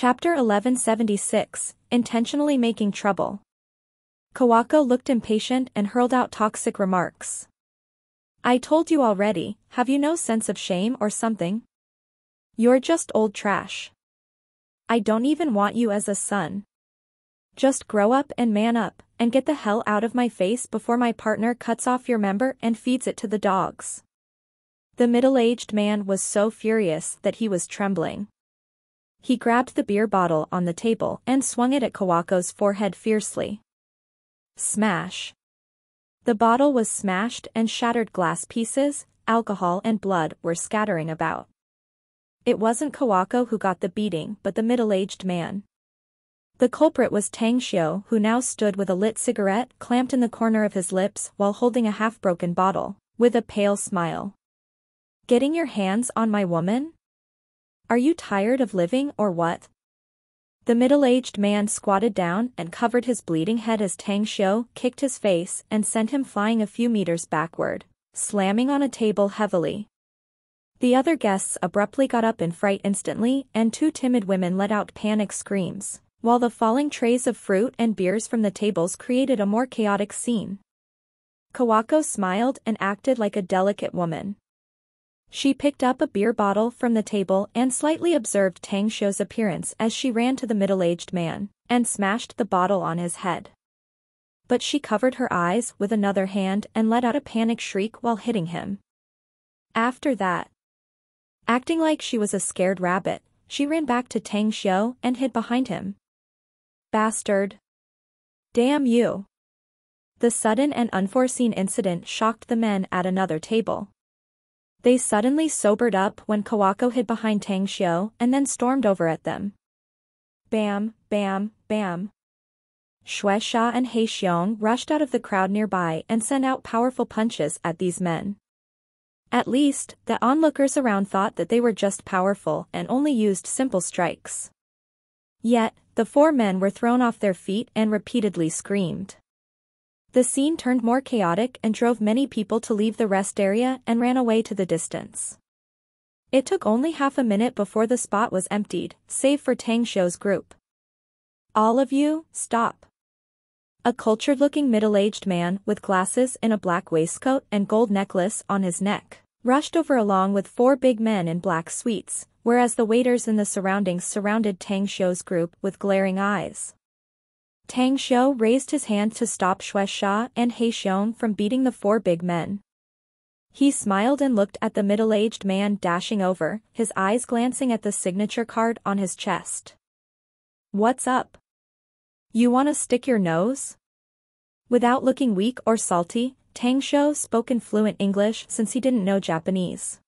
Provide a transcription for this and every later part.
Chapter 1176, Intentionally Making Trouble. Kawako looked impatient and hurled out toxic remarks. I told you already, have you no sense of shame or something? You're just old trash. I don't even want you as a son. Just grow up and man up, and get the hell out of my face before my partner cuts off your member and feeds it to the dogs. The middle-aged man was so furious that he was trembling. He grabbed the beer bottle on the table and swung it at Kawako's forehead fiercely. Smash. The bottle was smashed and shattered glass pieces, alcohol and blood were scattering about. It wasn't Kawako who got the beating but the middle-aged man. The culprit was Tang Xiu who now stood with a lit cigarette clamped in the corner of his lips while holding a half-broken bottle, with a pale smile. Getting your hands on my woman? Are you tired of living or what? The middle-aged man squatted down and covered his bleeding head as Tang Xiu kicked his face and sent him flying a few meters backward, slamming on a table heavily. The other guests abruptly got up in fright instantly and two timid women let out panic screams, while the falling trays of fruit and beers from the tables created a more chaotic scene. Kawako smiled and acted like a delicate woman, she picked up a beer bottle from the table and slightly observed Tang Xiu's appearance as she ran to the middle-aged man, and smashed the bottle on his head. But she covered her eyes with another hand and let out a panic shriek while hitting him. After that, acting like she was a scared rabbit, she ran back to Tang Xiu and hid behind him. Bastard. Damn you. The sudden and unforeseen incident shocked the men at another table. They suddenly sobered up when Kawako hid behind Tang Xiu and then stormed over at them. Bam, bam, bam. Shui Sha and He Xiong rushed out of the crowd nearby and sent out powerful punches at these men. At least, the onlookers around thought that they were just powerful and only used simple strikes. Yet, the four men were thrown off their feet and repeatedly screamed. The scene turned more chaotic and drove many people to leave the rest area and ran away to the distance. It took only half a minute before the spot was emptied, save for Tang Xiu's group. All of you, stop. A cultured-looking middle-aged man with glasses in a black waistcoat and gold necklace on his neck, rushed over along with four big men in black suites, whereas the waiters in the surroundings surrounded Tang Xiu's group with glaring eyes. Tang Xiu raised his hand to stop Shui Sha and He Xiong from beating the four big men. He smiled and looked at the middle-aged man dashing over, his eyes glancing at the signature card on his chest. What's up? You wanna stick your nose? Without looking weak or salty, Tang Xiu spoke in fluent English since he didn't know Japanese.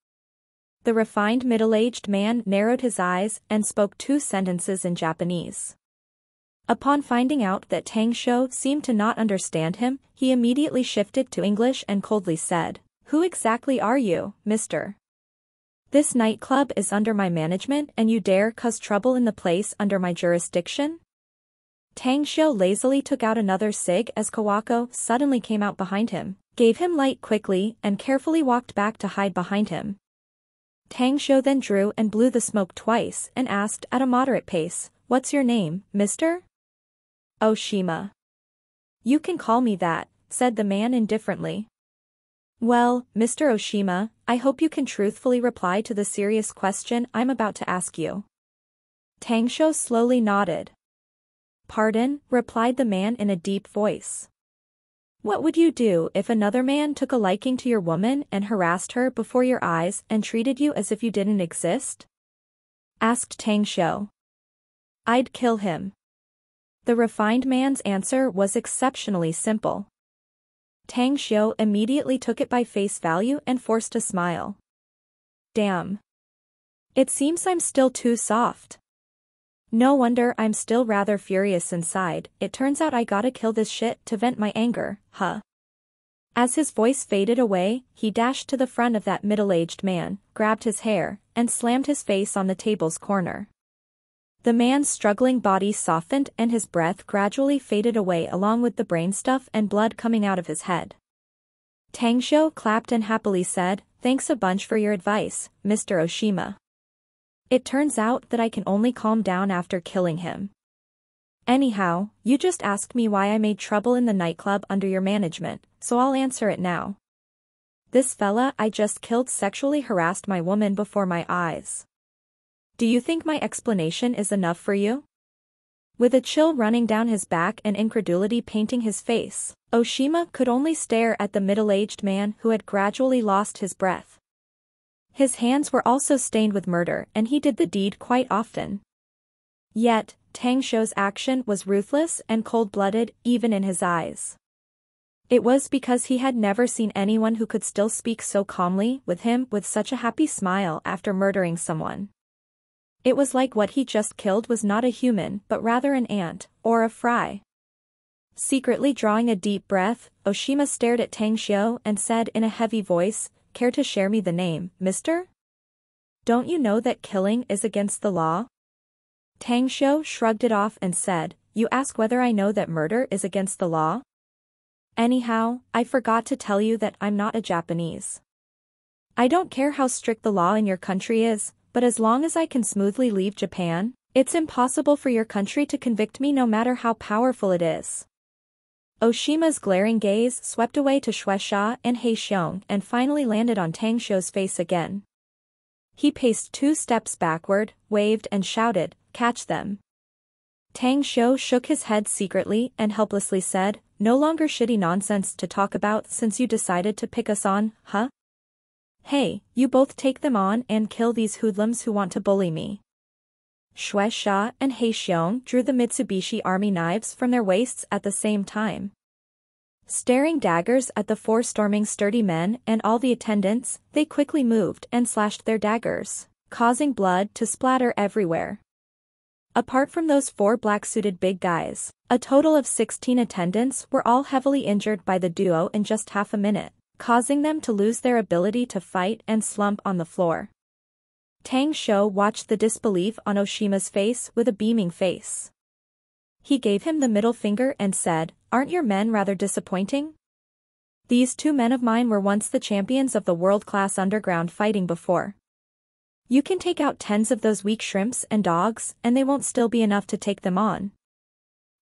The refined middle-aged man narrowed his eyes and spoke two sentences in Japanese. Upon finding out that Tang Xiu seemed to not understand him, he immediately shifted to English and coldly said, Who exactly are you, mister? This nightclub is under my management and you dare cause trouble in the place under my jurisdiction? Tang Xiu lazily took out another cig as Kawako suddenly came out behind him, gave him light quickly and carefully walked back to hide behind him. Tang Xiu then drew and blew the smoke twice and asked at a moderate pace, What's your name, mister? Oshima. You can call me that, said the man indifferently. Well, Mr. Oshima, I hope you can truthfully reply to the serious question I'm about to ask you. Tang Xiu slowly nodded. Pardon, replied the man in a deep voice. What would you do if another man took a liking to your woman and harassed her before your eyes and treated you as if you didn't exist? Asked Tang Xiu. I'd kill him. The refined man's answer was exceptionally simple. Tang Xiu immediately took it by face value and forced a smile. Damn. It seems I'm still too soft. No wonder I'm still rather furious inside, it turns out I gotta kill this shit to vent my anger, huh? As his voice faded away, he dashed to the front of that middle-aged man, grabbed his hair, and slammed his face on the table's corner. The man's struggling body softened and his breath gradually faded away along with the brain stuff and blood coming out of his head. Tang Xiu clapped and happily said, Thanks a bunch for your advice, Mr. Oshima. It turns out that I can only calm down after killing him. Anyhow, you just asked me why I made trouble in the nightclub under your management, so I'll answer it now. This fella I just killed sexually harassed my woman before my eyes. Do you think my explanation is enough for you? With a chill running down his back and incredulity painting his face, Oshima could only stare at the middle-aged man who had gradually lost his breath. His hands were also stained with murder and he did the deed quite often. Yet, Tang Xiu's action was ruthless and cold-blooded even in his eyes. It was because he had never seen anyone who could still speak so calmly with him with such a happy smile after murdering someone. It was like what he just killed was not a human but rather an ant, or a fry. Secretly drawing a deep breath, Oshima stared at Tang Xiu and said in a heavy voice, care to share me the name, mister? Don't you know that killing is against the law? Tang Xiu shrugged it off and said, you ask whether I know that murder is against the law? Anyhow, I forgot to tell you that I'm not a Japanese. I don't care how strict the law in your country is, but as long as I can smoothly leave Japan, it's impossible for your country to convict me no matter how powerful it is. Oshima's glaring gaze swept away to Shui Sha and He Xiong and finally landed on Tang Xiu's face again. He paced two steps backward, waved and shouted, catch them. Tang Xiu shook his head secretly and helplessly said, no longer shitty nonsense to talk about since you decided to pick us on, huh? Hey, you both take them on and kill these hoodlums who want to bully me. Shui Sha and He Xiong drew the Mitsubishi army knives from their waists at the same time. Staring daggers at the four storming sturdy men and all the attendants, they quickly moved and slashed their daggers, causing blood to splatter everywhere. Apart from those four black-suited big guys, a total of 16 attendants were all heavily injured by the duo in just half a minute causing them to lose their ability to fight and slump on the floor. Tang Xiu watched the disbelief on Oshima's face with a beaming face. He gave him the middle finger and said, aren't your men rather disappointing? These two men of mine were once the champions of the world-class underground fighting before. You can take out tens of those weak shrimps and dogs and they won't still be enough to take them on.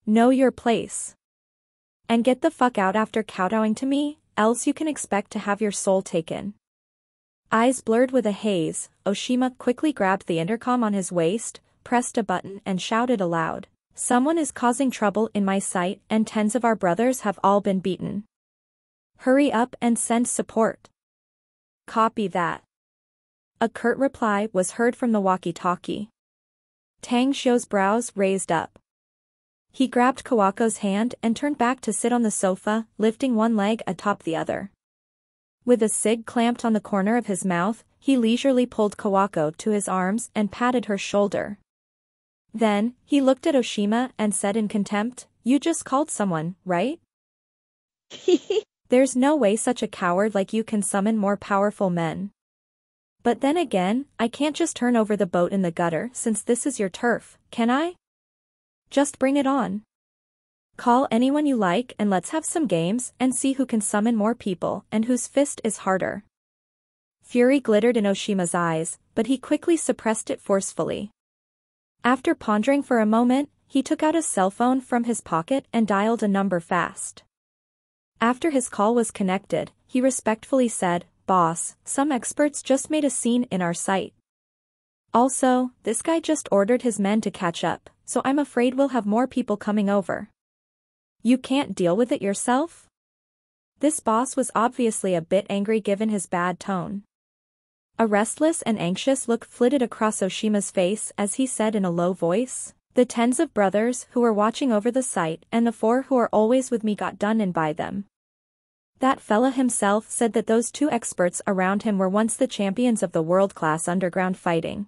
Know your place. And get the fuck out after kowtowing to me, else you can expect to have your soul taken. Eyes blurred with a haze, Oshima quickly grabbed the intercom on his waist, pressed a button and shouted aloud. Someone is causing trouble in my sight and tens of our brothers have all been beaten. Hurry up and send support. Copy that. A curt reply was heard from the walkie-talkie. Tang Xiu's brows raised up. He grabbed Kawako's hand and turned back to sit on the sofa, lifting one leg atop the other. With a cig clamped on the corner of his mouth, he leisurely pulled Kawako to his arms and patted her shoulder. Then, he looked at Oshima and said in contempt, you just called someone, right? There's no way such a coward like you can summon more powerful men. But then again, I can't just turn over the boat in the gutter since this is your turf, can I? Just bring it on. Call anyone you like and let's have some games and see who can summon more people and whose fist is harder. Fury glittered in Oshima's eyes, but he quickly suppressed it forcefully. After pondering for a moment, he took out a cell phone from his pocket and dialed a number fast. After his call was connected, he respectfully said, Boss, some experts just made a scene in our site. Also, this guy just ordered his men to catch up, so I'm afraid we'll have more people coming over. You can't deal with it yourself? This boss was obviously a bit angry given his bad tone. A restless and anxious look flitted across Oshima's face as he said in a low voice, The tens of brothers who were watching over the site and the four who are always with me got done in by them. That fella himself said that those two experts around him were once the champions of the world-class underground fighting.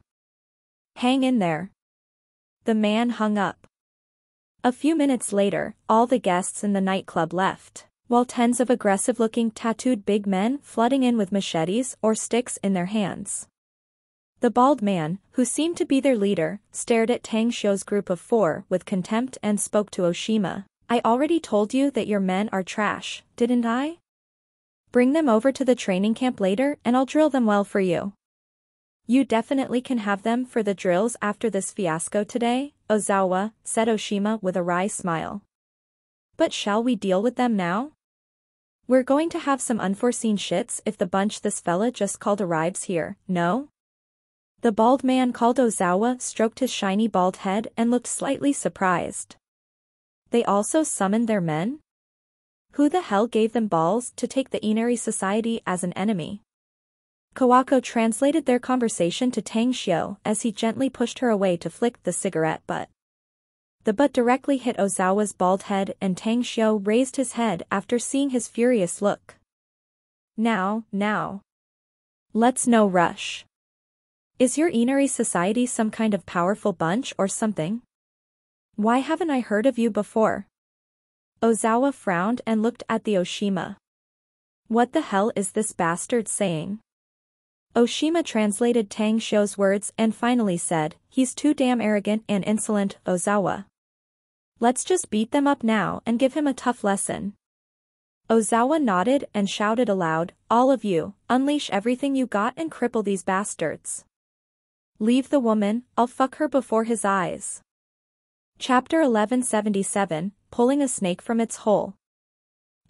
Hang in there. The man hung up. A few minutes later, all the guests in the nightclub left, while tens of aggressive-looking tattooed big men flooding in with machetes or sticks in their hands. The bald man, who seemed to be their leader, stared at Tang Xiu's group of four with contempt and spoke to Oshima. I already told you that your men are trash, didn't I? Bring them over to the training camp later and I'll drill them well for you. You definitely can have them for the drills after this fiasco today, Ozawa, said Oshima with a wry smile. But shall we deal with them now? We're going to have some unforeseen shits if the bunch this fella just called arrives here, no? The bald man called Ozawa stroked his shiny bald head and looked slightly surprised. They also summoned their men? Who the hell gave them balls to take the Inari society as an enemy? Kawako translated their conversation to Tang Xiu as he gently pushed her away to flick the cigarette butt. The butt directly hit Ozawa's bald head and Tang Xiu raised his head after seeing his furious look. Now, now. Let's no rush. Is your Inari society some kind of powerful bunch or something? Why haven't I heard of you before? Ozawa frowned and looked at the Oshima. What the hell is this bastard saying? Oshima translated Tang Xiu's words and finally said, he's too damn arrogant and insolent, Ozawa. Let's just beat them up now and give him a tough lesson. Ozawa nodded and shouted aloud, all of you, unleash everything you got and cripple these bastards. Leave the woman, I'll fuck her before his eyes. Chapter 1177, Pulling a Snake from Its Hole.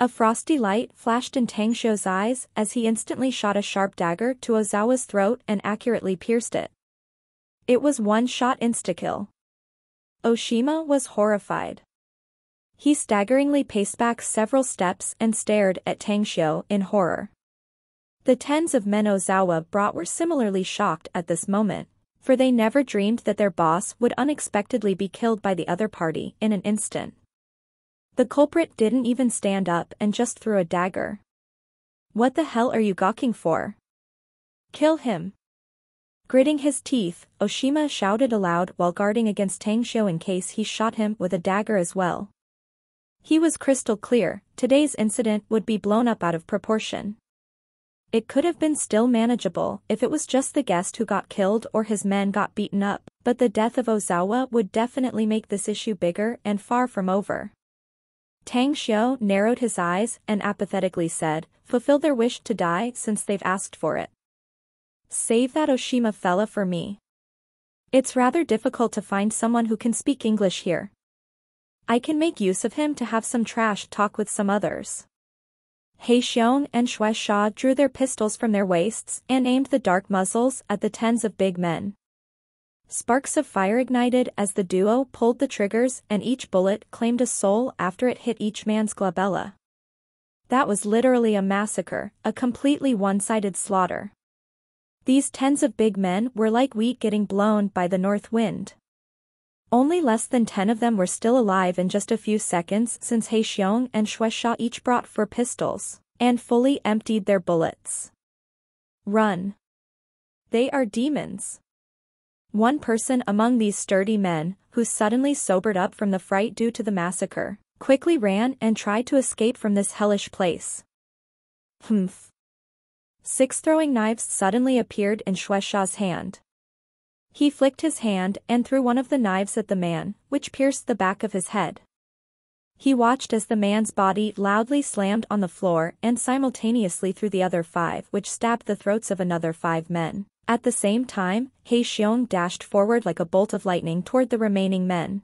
A frosty light flashed in Tang Xiu's eyes as he instantly shot a sharp dagger to Ozawa's throat and accurately pierced it. It was one shot insta-kill. Oshima was horrified. He staggeringly paced back several steps and stared at Tang Xiu in horror. The tens of men Ozawa brought were similarly shocked at this moment, for they never dreamed that their boss would unexpectedly be killed by the other party in an instant. The culprit didn't even stand up and just threw a dagger. What the hell are you gawking for? Kill him. Gritting his teeth, Oshima shouted aloud while guarding against Tang Xiu in case he shot him with a dagger as well. He was crystal clear, today's incident would be blown up out of proportion. It could have been still manageable if it was just the guest who got killed or his men got beaten up, but the death of Ozawa would definitely make this issue bigger and far from over. Tang Xiu narrowed his eyes and apathetically said, fulfill their wish to die since they've asked for it. Save that Oshima fella for me. It's rather difficult to find someone who can speak English here. I can make use of him to have some trash talk with some others. He Xiong and Shui Sha drew their pistols from their waists and aimed the dark muzzles at the tens of big men. Sparks of fire ignited as the duo pulled the triggers and each bullet claimed a soul after it hit each man's glabella. That was literally a massacre, a completely one-sided slaughter. These tens of big men were like wheat getting blown by the north wind. Only less than ten of them were still alive in just a few seconds since He Xiong and Shui Sha each brought four pistols, and fully emptied their bullets. Run. They are demons. One person among these sturdy men, who suddenly sobered up from the fright due to the massacre, quickly ran and tried to escape from this hellish place. Humph. Six throwing knives suddenly appeared in Shui Sha's hand. He flicked his hand and threw one of the knives at the man, which pierced the back of his head. He watched as the man's body loudly slammed on the floor and simultaneously threw the other five which stabbed the throats of another five men. At the same time, He Xiong dashed forward like a bolt of lightning toward the remaining men.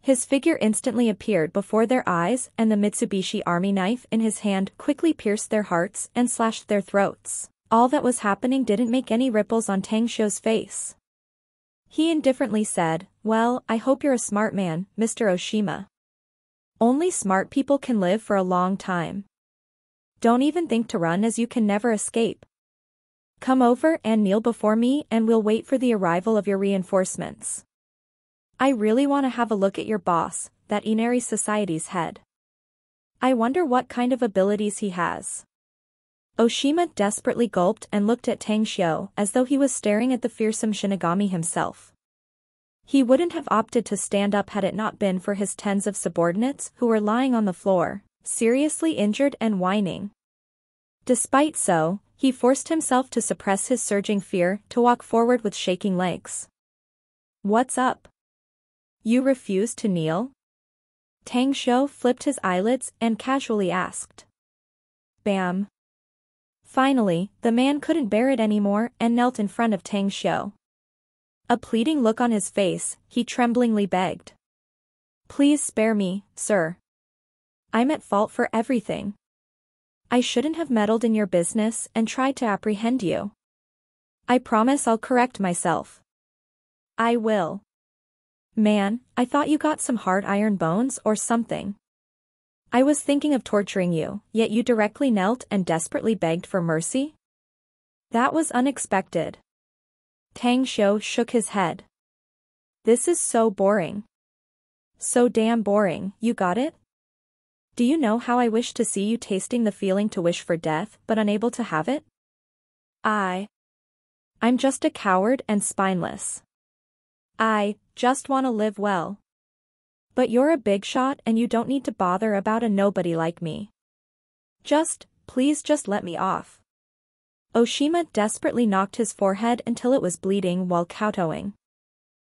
His figure instantly appeared before their eyes and the Mitsubishi army knife in his hand quickly pierced their hearts and slashed their throats. All that was happening didn't make any ripples on Tang Xiu's face. He indifferently said, well, I hope you're a smart man, Mr. Oshima. Only smart people can live for a long time. Don't even think to run as you can never escape. Come over and kneel before me and we'll wait for the arrival of your reinforcements. I really want to have a look at your boss, that Inari Society's head. I wonder what kind of abilities he has. Oshima desperately gulped and looked at Tang Xiu as though he was staring at the fearsome Shinigami himself. He wouldn't have opted to stand up had it not been for his tens of subordinates who were lying on the floor, seriously injured and whining. Despite so, he forced himself to suppress his surging fear to walk forward with shaking legs. What's up? You refuse to kneel? Tang Xiu flipped his eyelids and casually asked. Bam. Finally, the man couldn't bear it anymore and knelt in front of Tang Xiu. A pleading look on his face, he tremblingly begged. Please spare me, sir. I'm at fault for everything. I shouldn't have meddled in your business and tried to apprehend you. I promise I'll correct myself. I will. Man, I thought you got some hard iron bones or something. I was thinking of torturing you, yet you directly knelt and desperately begged for mercy? That was unexpected. Tang Xiu shook his head. This is so boring. So damn boring, you got it? Do you know how I wish to see you tasting the feeling to wish for death but unable to have it? I. I'm just a coward and spineless. I just want to live well. But you're a big shot and you don't need to bother about a nobody like me. Just, please just let me off. Oshima desperately knocked his forehead until it was bleeding while kowtowing.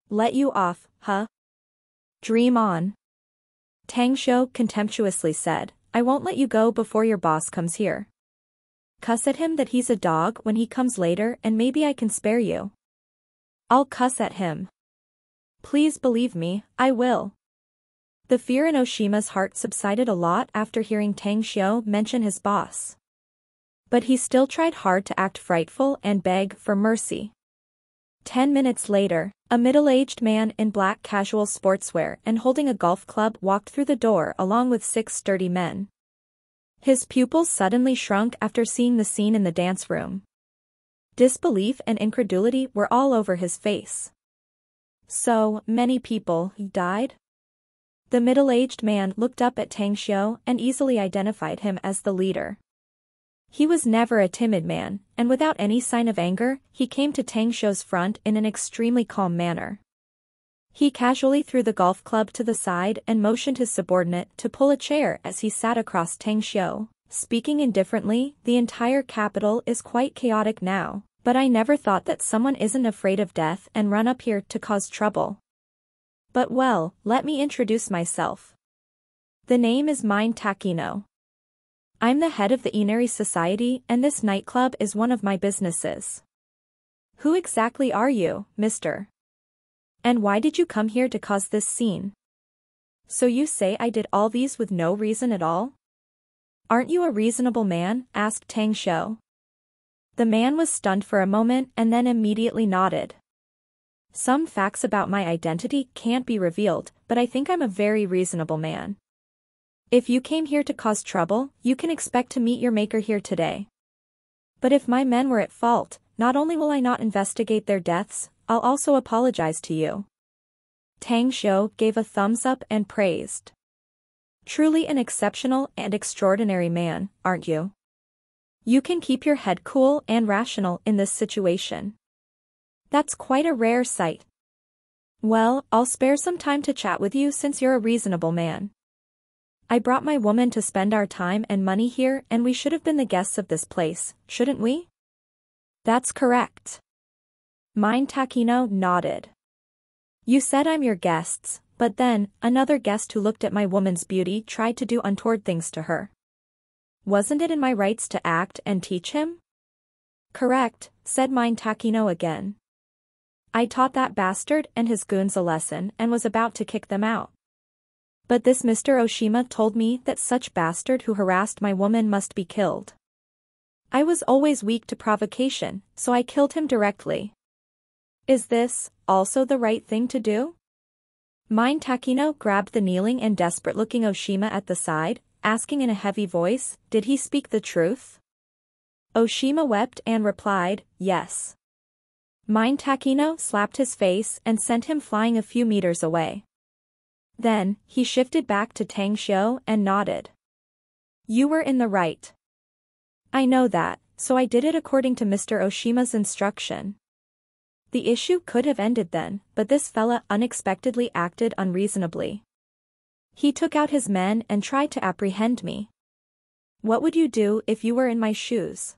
Let you off, huh? Dream on. Tang Xiu contemptuously said, I won't let you go before your boss comes here. Cuss at him that he's a dog when he comes later and maybe I can spare you. I'll cuss at him. Please believe me, I will. The fear in Oshima's heart subsided a lot after hearing Tang Xiu mention his boss. But he still tried hard to act frightful and beg for mercy. Ten minutes later, a middle-aged man in black casual sportswear and holding a golf club walked through the door along with six sturdy men. His pupils suddenly shrunk after seeing the scene in the dance room. Disbelief and incredulity were all over his face. So, many people died? The middle-aged man looked up at Tang Xiu and easily identified him as the leader. He was never a timid man, and without any sign of anger, he came to Tang Xiu's front in an extremely calm manner. He casually threw the golf club to the side and motioned his subordinate to pull a chair as he sat across Tang Xiu. Speaking indifferently, the entire capital is quite chaotic now, but I never thought that someone isn't afraid of death and run up here to cause trouble. But well, let me introduce myself. The name is Mine Takino. I'm the head of the Inari Society and this nightclub is one of my businesses. Who exactly are you, mister? And why did you come here to cause this scene? So you say I did all these with no reason at all? Aren't you a reasonable man? asked Tang Xiu. The man was stunned for a moment and then immediately nodded. Some facts about my identity can't be revealed, but I think I'm a very reasonable man. If you came here to cause trouble, you can expect to meet your maker here today. But if my men were at fault, not only will I not investigate their deaths, I'll also apologize to you. Tang Xiu gave a thumbs up and praised. Truly an exceptional and extraordinary man, aren't you? You can keep your head cool and rational in this situation. That's quite a rare sight. Well, I'll spare some time to chat with you since you're a reasonable man. I brought my woman to spend our time and money here and we should have been the guests of this place, shouldn't we? That's correct. Mine Takino nodded. You said I'm your guests, but then, another guest who looked at my woman's beauty tried to do untoward things to her. Wasn't it in my rights to act and teach him? Correct, said Mine Takino again. I taught that bastard and his goons a lesson and was about to kick them out. But this Mr. Oshima told me that such bastard who harassed my woman must be killed. I was always weak to provocation, so I killed him directly. Is this, also the right thing to do? Mine Takino grabbed the kneeling and desperate-looking Oshima at the side, asking in a heavy voice, did he speak the truth? Oshima wept and replied, yes. Mine Takino slapped his face and sent him flying a few meters away. Then, he shifted back to Tang Xiu and nodded. You were in the right. I know that, so I did it according to Mr. Oshima's instruction. The issue could have ended then, but this fella unexpectedly acted unreasonably. He took out his men and tried to apprehend me. What would you do if you were in my shoes?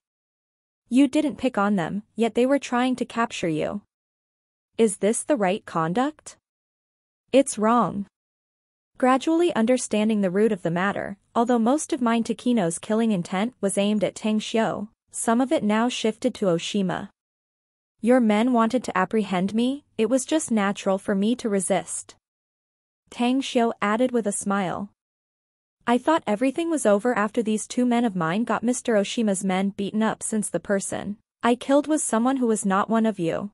You didn't pick on them, yet they were trying to capture you. Is this the right conduct? It's wrong. Gradually understanding the root of the matter, although most of Mine Takino's killing intent was aimed at Tang Xiu, Some of it now shifted to Oshima. Your men wanted to apprehend me, it was just natural for me to resist. Tang Xiu added with a smile. I thought everything was over after these two men of mine got Mr. Oshima's men beaten up since the person I killed was someone who was not one of you.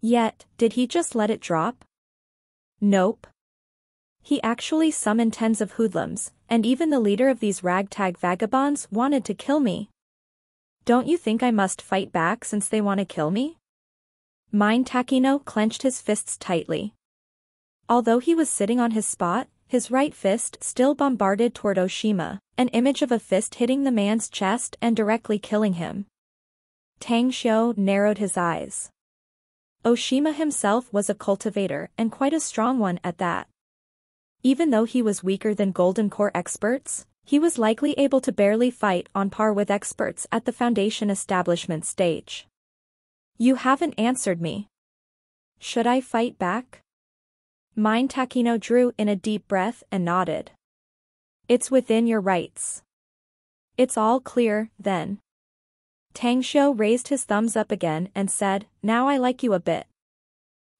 Yet, did he just let it drop? Nope. He actually summoned tens of hoodlums, and even the leader of these ragtag vagabonds wanted to kill me. Don't you think I must fight back since they want to kill me? Mine Takino clenched his fists tightly. Although he was sitting on his spot, his right fist still bombarded toward Oshima, an image of a fist hitting the man's chest and directly killing him. Tang Xiu narrowed his eyes. Oshima himself was a cultivator and quite a strong one at that. Even though he was weaker than Golden Core experts, he was likely able to barely fight on par with experts at the Foundation establishment stage. You haven't answered me. Should I fight back? Mine Takino drew in a deep breath and nodded. It's within your rights. It's all clear, then. Tang Xiu raised his thumbs up again and said, now I like you a bit.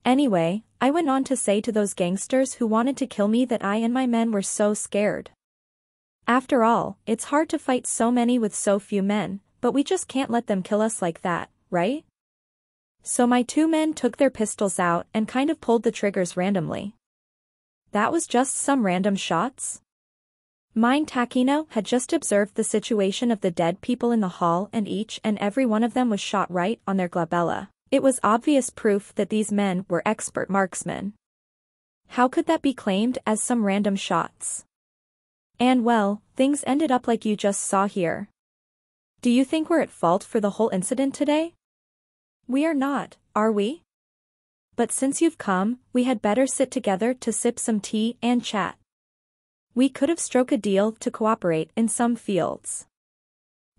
Anyway, I went on to say to those gangsters who wanted to kill me that I and my men were so scared. After all, it's hard to fight so many with so few men, but we just can't let them kill us like that, right? So my two men took their pistols out and kind of pulled the triggers randomly. That was just some random shots? Mine Takino had just observed the situation of the dead people in the hall and each and every one of them was shot right on their glabella. It was obvious proof that these men were expert marksmen. How could that be claimed as some random shots? And well, things ended up like you just saw here. Do you think we're at fault for the whole incident today? We are not, are we? But since you've come, we had better sit together to sip some tea and chat. We could have struck a deal to cooperate in some fields.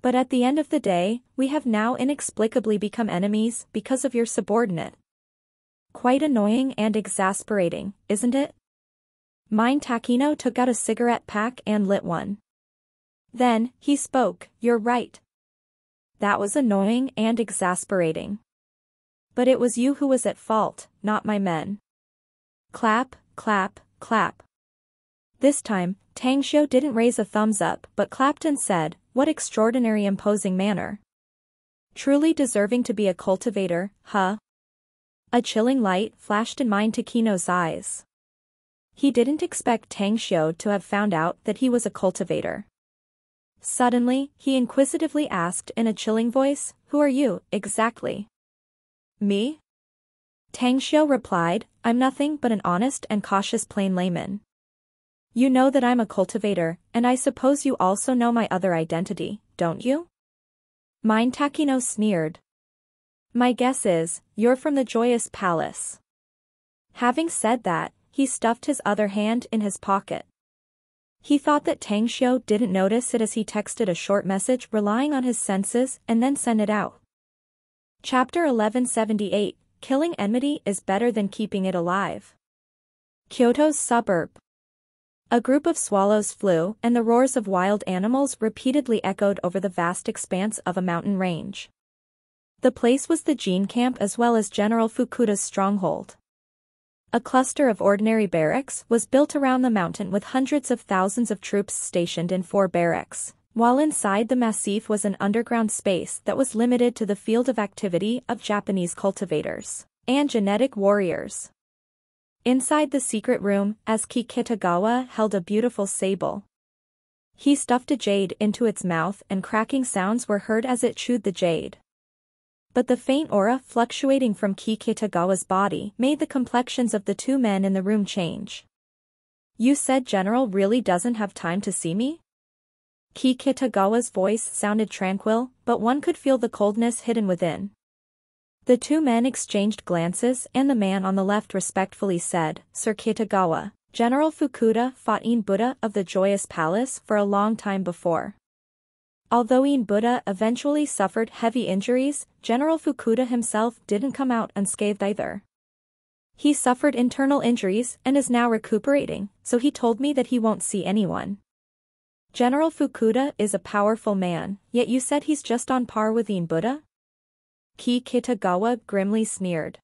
But at the end of the day, we have now inexplicably become enemies because of your subordinate. Quite annoying and exasperating, isn't it? Mine Takino took out a cigarette pack and lit one. Then, he spoke, you're right. That was annoying and exasperating. But it was you who was at fault, not my men. Clap, clap, clap. This time, Tang Xiu didn't raise a thumbs up but clapped and said, what extraordinary imposing manner. Truly deserving to be a cultivator, huh? A chilling light flashed in Mine Takino's eyes. He didn't expect Tang Xiu to have found out that he was a cultivator. Suddenly, he inquisitively asked in a chilling voice, Who are you, exactly? Me? Tang Xiu replied, I'm nothing but an honest and cautious plain layman. You know that I'm a cultivator, and I suppose you also know my other identity, don't you? Mine Takino sneered. My guess is, you're from the Joyous Palace. Having said that, he stuffed his other hand in his pocket. He thought that Tang Xiu didn't notice it as he texted a short message relying on his senses and then sent it out. Chapter 1178 Killing enmity is better than keeping it alive. Kyoto's suburb. A group of swallows flew, and the roars of wild animals repeatedly echoed over the vast expanse of a mountain range. The place was the Jin camp as well as General Fukuda's stronghold. A cluster of ordinary barracks was built around the mountain with hundreds of thousands of troops stationed in four barracks, while inside the massif was an underground space that was limited to the field of activity of Japanese cultivators and genetic warriors. Inside the secret room, Azuki Kitagawa held a beautiful sable. He stuffed a jade into its mouth and cracking sounds were heard as it chewed the jade. But the faint aura fluctuating from Ki Kitagawa's body made the complexions of the two men in the room change. You said General really doesn't have time to see me? Ki Kitagawa's voice sounded tranquil, but one could feel the coldness hidden within. The two men exchanged glances and the man on the left respectfully said, Sir Kitagawa, General Fukuda fought In Buddha of the Joyous Palace for a long time before. Although In Buddha eventually suffered heavy injuries, General Fukuda himself didn't come out unscathed either. He suffered internal injuries and is now recuperating, so he told me that he won't see anyone. General Fukuda is a powerful man, yet you said he's just on par with Ine Buddha? Ki Kitagawa grimly sneered.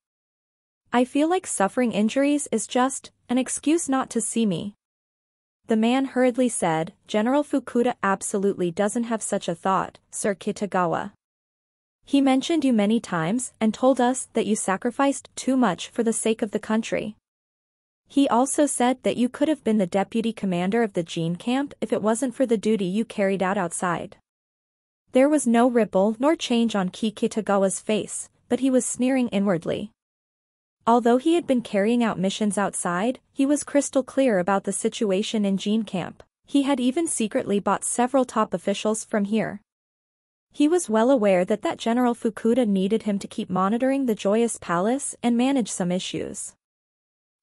I feel like suffering injuries is just an excuse not to see me. The man hurriedly said, General Fukuda absolutely doesn't have such a thought, Sir Kitagawa. He mentioned you many times and told us that you sacrificed too much for the sake of the country. He also said that you could have been the deputy commander of the Jin camp if it wasn't for the duty you carried out outside. There was no ripple nor change on Ki Kitagawa's face, but he was sneering inwardly. Although he had been carrying out missions outside, he was crystal clear about the situation in Jin camp. He had even secretly bought several top officials from here. He was well aware that that General Fukuda needed him to keep monitoring the Joyous Palace and manage some issues.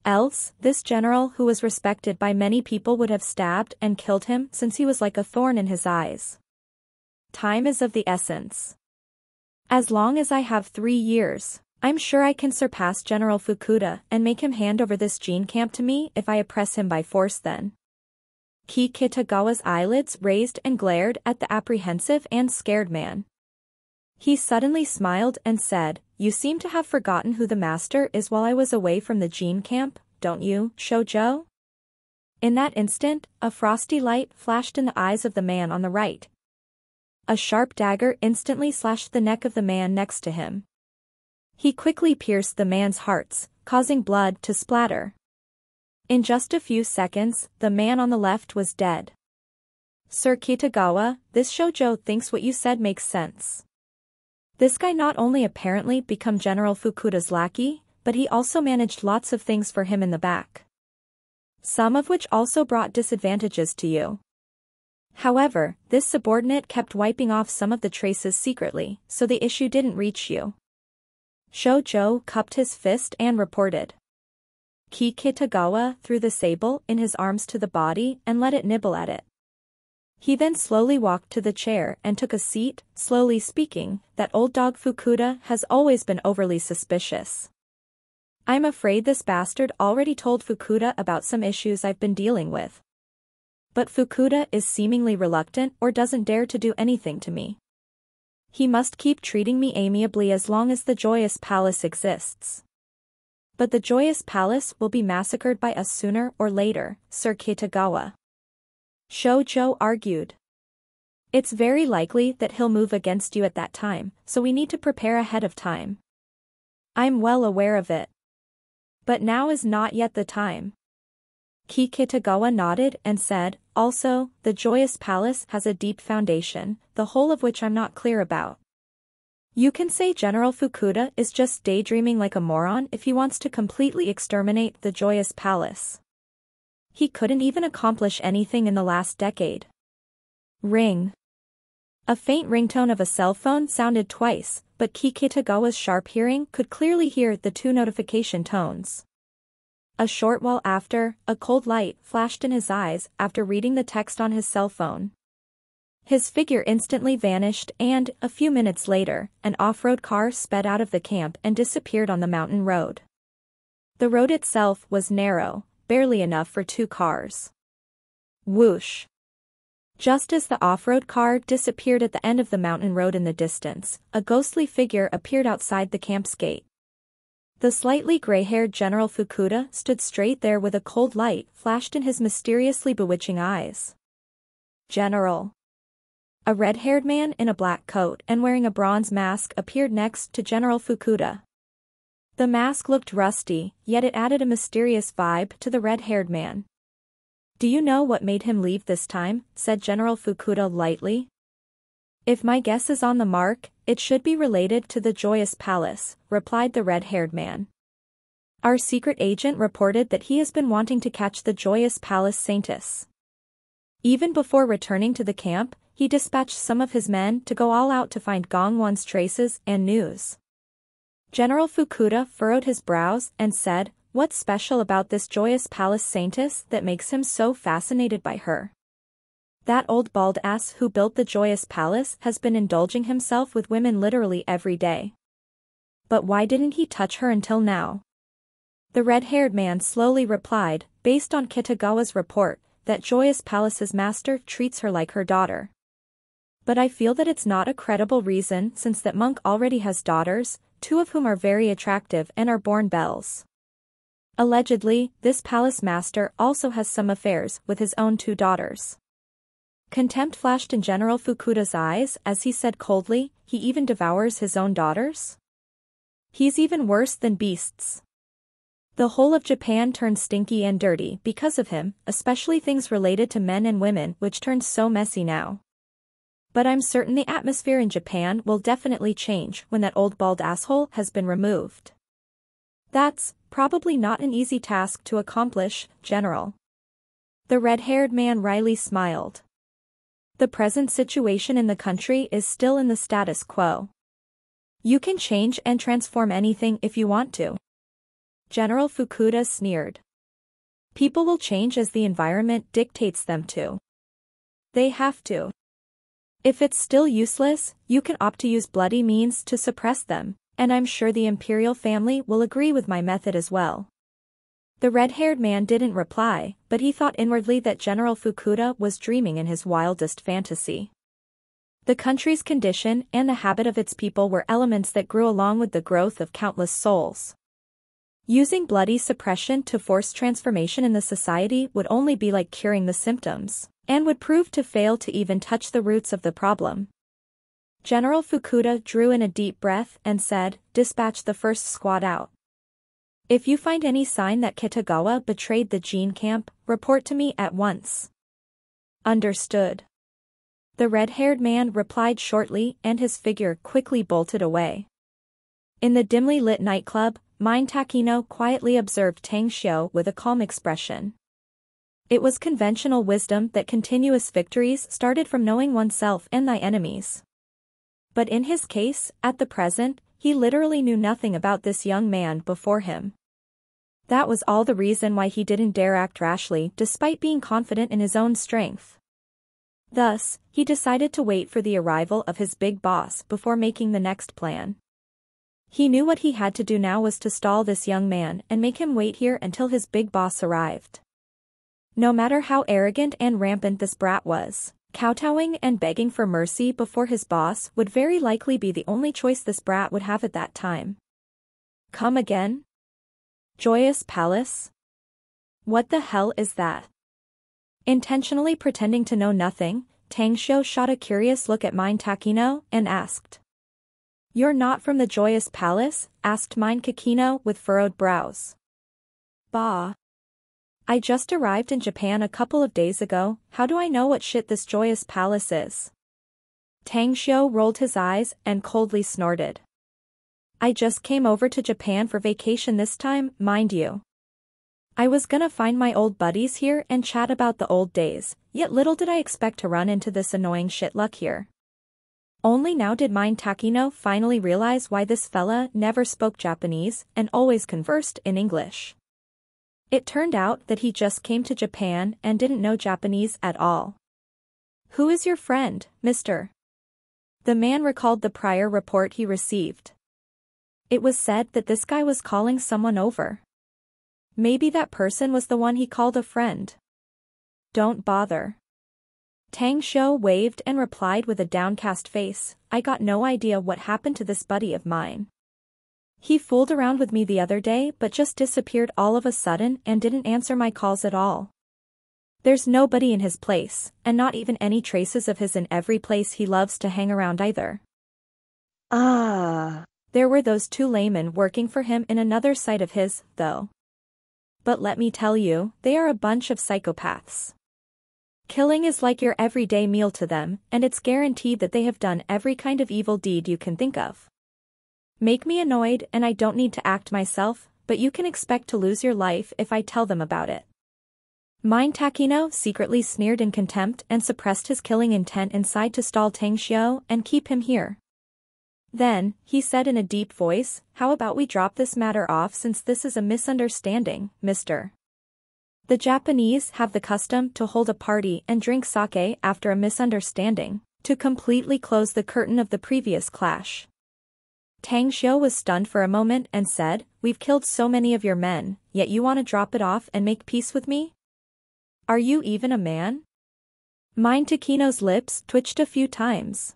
Else, this general who was respected by many people would have stabbed and killed him since he was like a thorn in his eyes. Time is of the essence. As long as I have three years, I'm sure I can surpass General Fukuda and make him hand over this gene camp to me if I oppress him by force then. Ki Kitagawa's eyelids raised and glared at the apprehensive and scared man. He suddenly smiled and said, You seem to have forgotten who the master is while I was away from the gene camp, don't you, Shoujo? In that instant, a frosty light flashed in the eyes of the man on the right. A sharp dagger instantly slashed the neck of the man next to him. He quickly pierced the man's hearts, causing blood to splatter. In just a few seconds, the man on the left was dead. Sir Kitagawa, this shoujo thinks what you said makes sense. This guy not only apparently become General Fukuda's lackey, but he also managed lots of things for him in the back. Some of which also brought disadvantages to you. However, this subordinate kept wiping off some of the traces secretly, so the issue didn't reach you. Shoujo cupped his fist and reported. Ki Kitagawa threw the sable in his arms to the body and let it nibble at it. He then slowly walked to the chair and took a seat, slowly speaking, that old dog Fukuda has always been overly suspicious. I'm afraid this bastard already told Fukuda about some issues I've been dealing with. But Fukuda is seemingly reluctant or doesn't dare to do anything to me. He must keep treating me amiably as long as the Joyous Palace exists. But the Joyous Palace will be massacred by us sooner or later, Sir Kitagawa. Shoujo argued. It's very likely that he'll move against you at that time, so we need to prepare ahead of time. I'm well aware of it. But now is not yet the time. Ki Kitagawa nodded and said, also, the Joyous Palace has a deep foundation, the whole of which I'm not clear about. You can say General Fukuda is just daydreaming like a moron if he wants to completely exterminate the Joyous Palace. He couldn't even accomplish anything in the last decade. Ring. A faint ringtone of a cell phone sounded twice, but Ki Kitagawa's sharp hearing could clearly hear the two notification tones. A short while after, a cold light flashed in his eyes after reading the text on his cell phone. His figure instantly vanished and, a few minutes later, an off-road car sped out of the camp and disappeared on the mountain road. The road itself was narrow, barely enough for two cars. Whoosh. Just as the off-road car disappeared at the end of the mountain road in the distance, a ghostly figure appeared outside the camp's gate. The slightly gray-haired General Fukuda stood straight there with a cold light flashed in his mysteriously bewitching eyes. General. A red-haired man in a black coat and wearing a bronze mask appeared next to General Fukuda. The mask looked rusty, yet it added a mysterious vibe to the red-haired man. Do you know what made him leave this time? said General Fukuda lightly. If my guess is on the mark, it should be related to the Joyous Palace, replied the red-haired man. Our secret agent reported that he has been wanting to catch the Joyous Palace Saintess. Even before returning to the camp, he dispatched some of his men to go all out to find Gong Wan's traces and news. General Fukuda furrowed his brows and said, What's special about this Joyous Palace Saintess that makes him so fascinated by her? That old bald ass who built the joyous palace has been indulging himself with women literally every day. But why didn't he touch her until now? The red-haired man slowly replied, based on Kitagawa's report, that Joyous Palace's master treats her like her daughter. But I feel that it's not a credible reason since that monk already has daughters, two of whom are very attractive and are born belles. Allegedly, this palace master also has some affairs with his own two daughters. Contempt flashed in General Fukuda's eyes as he said coldly, he even devours his own daughters? He's even worse than beasts. The whole of Japan turned stinky and dirty because of him, especially things related to men and women which turned so messy now. But I'm certain the atmosphere in Japan will definitely change when that old bald asshole has been removed. That's, probably not an easy task to accomplish, General. The red-haired man wryly smiled. The present situation in the country is still in the status quo. You can change and transform anything if you want to. General Fukuda sneered. People will change as the environment dictates them to. They have to. If it's still useless, you can opt to use bloody means to suppress them, and I'm sure the imperial family will agree with my method as well. The red-haired man didn't reply, but he thought inwardly that General Fukuda was dreaming in his wildest fantasy. The country's condition and the habit of its people were elements that grew along with the growth of countless souls. Using bloody suppression to force transformation in the society would only be like curing the symptoms, and would prove to fail to even touch the roots of the problem. General Fukuda drew in a deep breath and said, dispatch the first squad out. If you find any sign that Kitagawa betrayed the Gene camp, report to me at once. Understood. The red-haired man replied shortly and his figure quickly bolted away. In the dimly lit nightclub, Mine Takino quietly observed Tang Xiu with a calm expression. It was conventional wisdom that continuous victories started from knowing oneself and thy enemies. But in his case, at the present, he literally knew nothing about this young man before him. That was all the reason why he didn't dare act rashly despite being confident in his own strength. Thus, he decided to wait for the arrival of his big boss before making the next plan. He knew what he had to do now was to stall this young man and make him wait here until his big boss arrived. No matter how arrogant and rampant this brat was, kowtowing and begging for mercy before his boss would very likely be the only choice this brat would have at that time. Come again? Joyous Palace? What the hell is that? Intentionally pretending to know nothing, Tang Xiu shot a curious look at Mine Takino and asked. You're not from the Joyous Palace? asked Mine Takino with furrowed brows. Bah. I just arrived in Japan a couple of days ago, how do I know what shit this Joyous Palace is? Tang Xiu rolled his eyes and coldly snorted. I just came over to Japan for vacation this time, mind you. I was gonna find my old buddies here and chat about the old days, yet little did I expect to run into this annoying shitluck here. Only now did Mine Takino finally realize why this fella never spoke Japanese and always conversed in English. It turned out that he just came to Japan and didn't know Japanese at all. Who is your friend, mister? The man recalled the prior report he received. It was said that this guy was calling someone over. Maybe that person was the one he called a friend. Don't bother. Tang Xiu waved and replied with a downcast face, I got no idea what happened to this buddy of mine. He fooled around with me the other day but just disappeared all of a sudden and didn't answer my calls at all. There's nobody in his place, and not even any traces of his in every place he loves to hang around either. Ah. There were those two laymen working for him in another site of his, though. But let me tell you, they are a bunch of psychopaths. Killing is like your everyday meal to them, and it's guaranteed that they have done every kind of evil deed you can think of. Make me annoyed and I don't need to act myself, but you can expect to lose your life if I tell them about it. Mine Takino secretly sneered in contempt and suppressed his killing intent inside to stall Tang Xiu and keep him here. Then, he said in a deep voice, how about we drop this matter off since this is a misunderstanding, mister. The Japanese have the custom to hold a party and drink sake after a misunderstanding, to completely close the curtain of the previous clash. Tang Xiu was stunned for a moment and said, We've killed so many of your men, yet you want to drop it off and make peace with me? Are you even a man? Mine Takino's lips twitched a few times.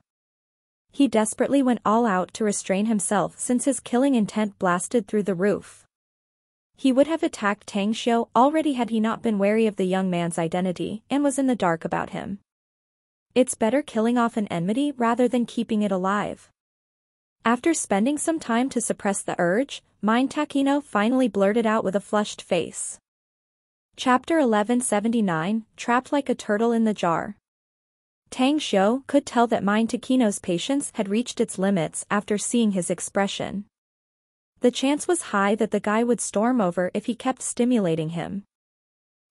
He desperately went all out to restrain himself since his killing intent blasted through the roof. He would have attacked Tang Xiu already had he not been wary of the young man's identity and was in the dark about him. It's better killing off an enmity rather than keeping it alive. After spending some time to suppress the urge, Mine Takino finally blurted out with a flushed face. Chapter 1179, Trapped like a turtle in the jar. Tang Xiu could tell that Mine Takino's patience had reached its limits after seeing his expression. The chance was high that the guy would storm over if he kept stimulating him.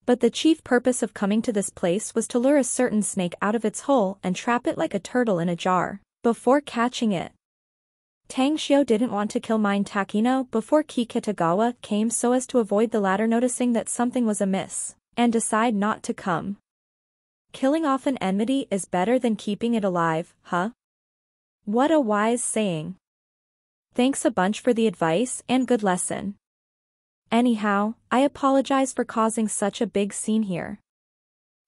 But the chief purpose of coming to this place was to lure a certain snake out of its hole and trap it like a turtle in a jar, before catching it. Tang Xiu didn't want to kill Mine Takino before Ki Kitagawa came so as to avoid the latter noticing that something was amiss, and decide not to come. Killing off an enmity is better than keeping it alive, huh? What a wise saying. Thanks a bunch for the advice and good lesson. Anyhow, I apologize for causing such a big scene here.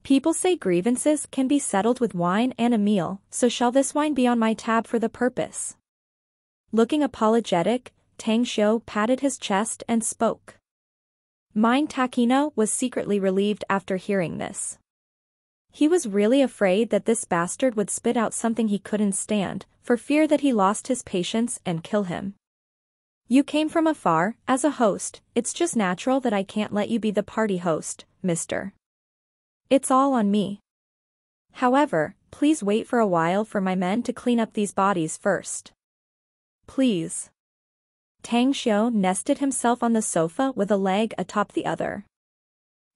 People say grievances can be settled with wine and a meal, so shall this wine be on my tab for the purpose? Looking apologetic, Tang Xiu patted his chest and spoke. Mine Takino was secretly relieved after hearing this. He was really afraid that this bastard would spit out something he couldn't stand, for fear that he lost his patience and kill him. You came from afar, as a host, it's just natural that I can't let you be the party host, mister. It's all on me. However, please wait for a while for my men to clean up these bodies first. Please. Tang Xiu nested himself on the sofa with a leg atop the other.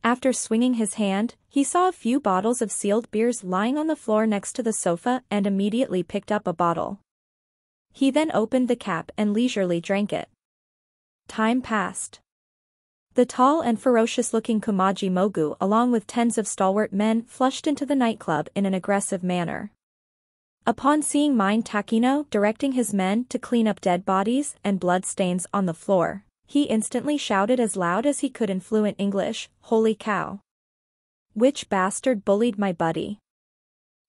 After swinging his hand, he saw a few bottles of sealed beers lying on the floor next to the sofa and immediately picked up a bottle. He then opened the cap and leisurely drank it. Time passed. The tall and ferocious-looking Kumaji Mogu along with tens of stalwart men flushed into the nightclub in an aggressive manner. Upon seeing Mine Takino directing his men to clean up dead bodies and blood stains on the floor, he instantly shouted as loud as he could in fluent English, holy cow. Which bastard bullied my buddy?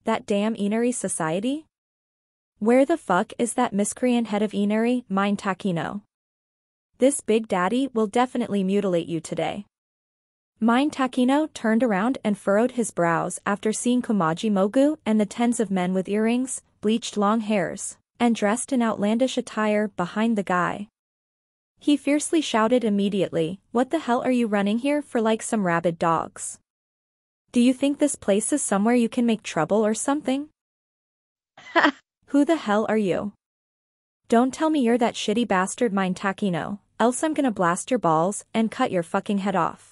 That damn Inari society? Where the fuck is that miscreant head of Inari, Mine Takino? This big daddy will definitely mutilate you today. Mine Takino turned around and furrowed his brows after seeing Kumaji Mogu and the tens of men with earrings, bleached long hairs, and dressed in outlandish attire behind the guy. He fiercely shouted immediately, what the hell are you running here for like some rabid dogs? Do you think this place is somewhere you can make trouble or something? Who the hell are you? Don't tell me you're that shitty bastard Mine Takino, else I'm gonna blast your balls and cut your fucking head off.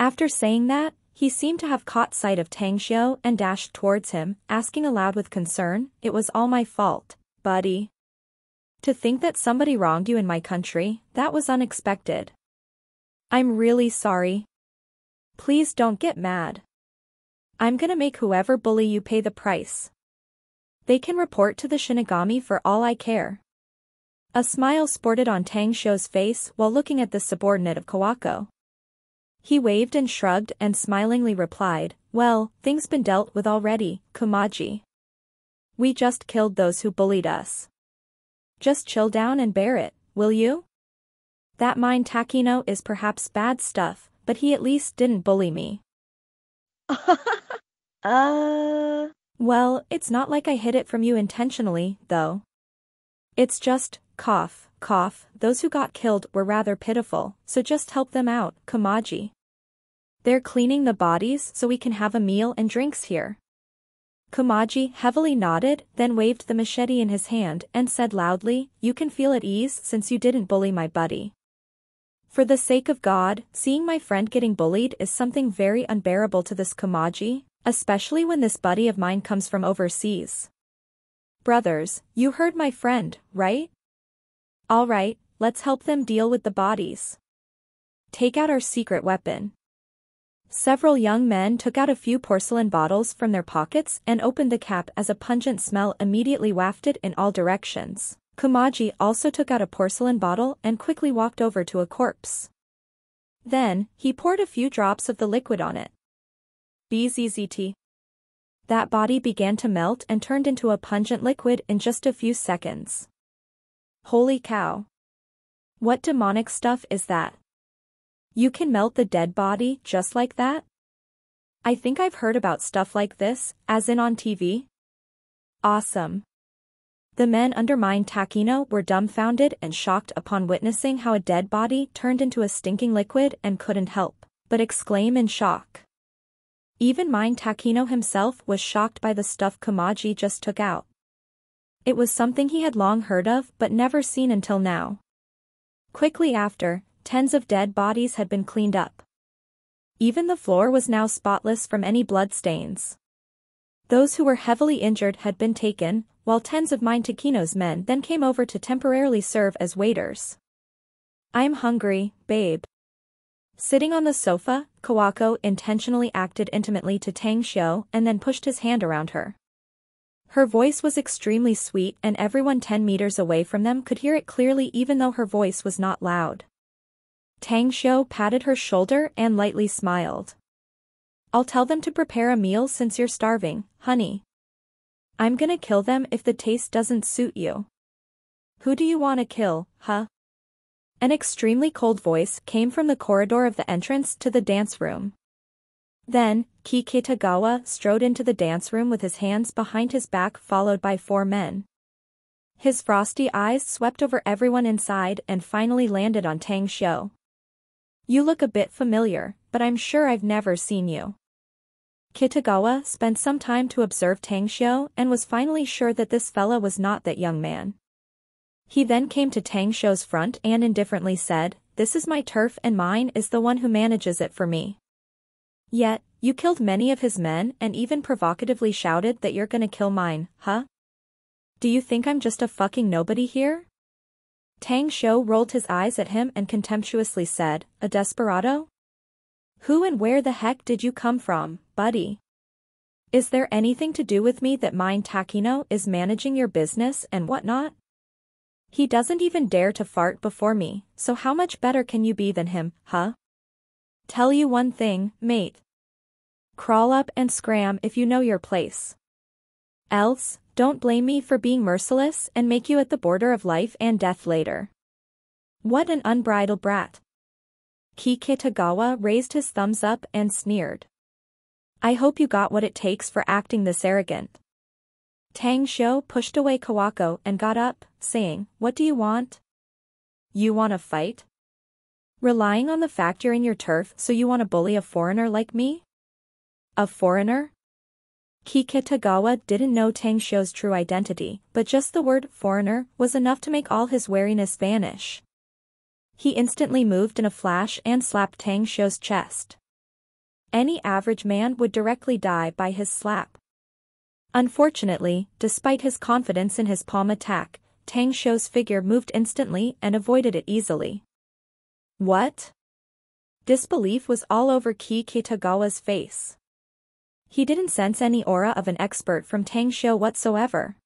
After saying that, he seemed to have caught sight of Tang Xiu and dashed towards him, asking aloud with concern, it was all my fault, buddy. To think that somebody wronged you in my country, that was unexpected. I'm really sorry. Please don't get mad. I'm gonna make whoever bully you pay the price. They can report to the Shinigami for all I care. A smile sported on Tang Xiu's face while looking at the subordinate of Kawako. He waved and shrugged and smilingly replied, well, things been dealt with already, Kumaji. We just killed those who bullied us. Just chill down and bear it, will you? That Mine Takino is perhaps bad stuff, but he at least didn't bully me. uh... Well, it's not like I hid it from you intentionally, though. It's just, cough, cough, those who got killed were rather pitiful, so just help them out, Kumaji. They're cleaning the bodies so we can have a meal and drinks here. Kumaji heavily nodded, then waved the machete in his hand and said loudly, you can feel at ease since you didn't bully my buddy. For the sake of God, seeing my friend getting bullied is something very unbearable to this Kumaji, especially when this buddy of mine comes from overseas. Brothers, you heard my friend, right? Alright, let's help them deal with the bodies. Take out our secret weapon. Several young men took out a few porcelain bottles from their pockets and opened the cap as a pungent smell immediately wafted in all directions. Kumaji also took out a porcelain bottle and quickly walked over to a corpse. Then, he poured a few drops of the liquid on it. BZZT. That body began to melt and turned into a pungent liquid in just a few seconds. Holy cow. What demonic stuff is that? You can melt the dead body just like that? I think I've heard about stuff like this, as in on TV. Awesome. The men under Mine Takino were dumbfounded and shocked upon witnessing how a dead body turned into a stinking liquid and couldn't help but exclaim in shock. Even Mine Takino himself was shocked by the stuff Kumaji just took out. It was something he had long heard of but never seen until now. Quickly after, tens of dead bodies had been cleaned up. Even the floor was now spotless from any blood stains. Those who were heavily injured had been taken, while tens of Mine Takino's men then came over to temporarily serve as waiters. I'm hungry, babe. Sitting on the sofa, Kawako intentionally acted intimately to Tang Xiu and then pushed his hand around her. Her voice was extremely sweet and everyone 10 meters away from them could hear it clearly even though her voice was not loud. Tang Xiu patted her shoulder and lightly smiled. I'll tell them to prepare a meal since you're starving, honey. I'm gonna kill them if the taste doesn't suit you. Who do you wanna kill, huh? An extremely cold voice came from the corridor of the entrance to the dance room. Then, Ki Kitagawa strode into the dance room with his hands behind his back followed by four men. His frosty eyes swept over everyone inside and finally landed on Tang Xiu. You look a bit familiar, but I'm sure I've never seen you. Kitagawa spent some time to observe Tang Xiu and was finally sure that this fella was not that young man. He then came to Tang Xiu's front and indifferently said, This is my turf and mine is the one who manages it for me. Yet, you killed many of his men and even provocatively shouted that you're gonna kill mine, huh? Do you think I'm just a fucking nobody here? Tang Xiu rolled his eyes at him and contemptuously said, a desperado? Who and where the heck did you come from, buddy? Is there anything to do with me that Mine Takino is managing your business and whatnot? He doesn't even dare to fart before me, so how much better can you be than him, huh? Tell you one thing, mate. Crawl up and scram if you know your place. Else, don't blame me for being merciless and make you at the border of life and death later. What an unbridled brat. Ki Kitagawa raised his thumbs up and sneered. I hope you got what it takes for acting this arrogant. Tang Xiu pushed away Kawako and got up, saying, What do you want? You want a fight? Relying on the fact you're in your turf so you want to bully a foreigner like me? A foreigner? Ki Kitagawa didn't know Tang Xiu's true identity, but just the word foreigner was enough to make all his wariness vanish. He instantly moved in a flash and slapped Tang Xiu's chest. Any average man would directly die by his slap. Unfortunately, despite his confidence in his palm attack, Tang Xiu's figure moved instantly and avoided it easily. What? Disbelief was all over Ki Kitagawa's face. He didn't sense any aura of an expert from Tang Xiu whatsoever.